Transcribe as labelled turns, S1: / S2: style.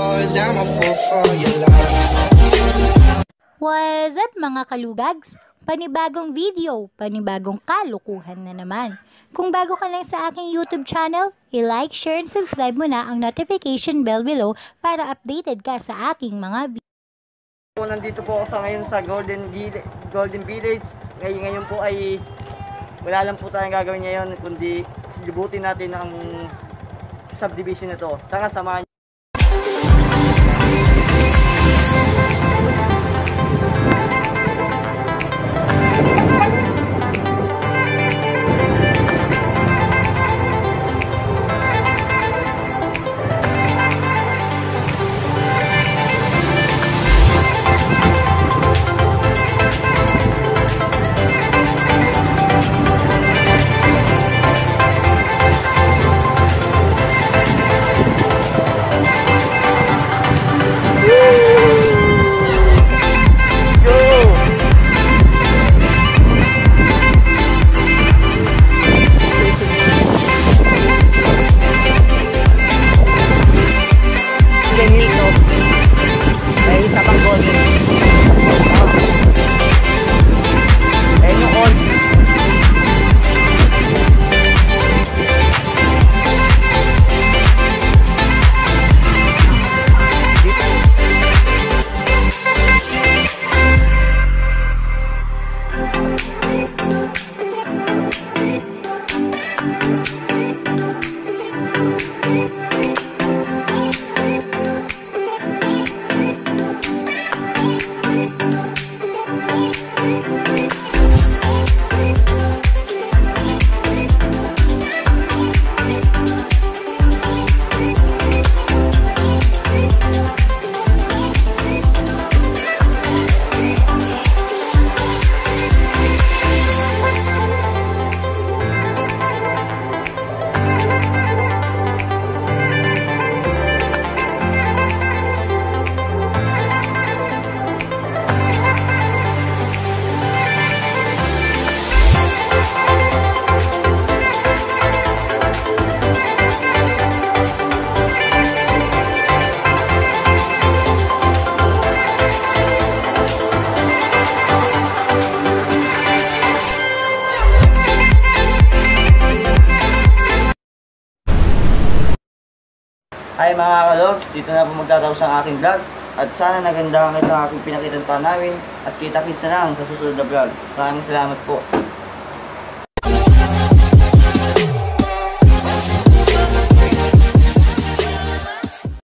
S1: doors. I'm a fool for your love.
S2: What's up mga kalugags? Panibagong video, panibagong kalukuhan na naman. Kung bago ka lang sa aking YouTube channel, i-like, share, and subscribe mo na ang notification bell below para updated ka sa aking mga video.
S3: Nandito po ako sa ngayon sa Golden Village, Golden Village. Ngayon, ngayon po ay wala lang po tayong gagawin ngayon kundi libutin natin ang subdivision na to. Tara, samahan Hi mga kalogs, dito na po magtatapos ang aking vlog at sana nagandahan kayo sa aking pinakitang namin at kita-kits na lang sa susunod na vlog. Maraming salamat po.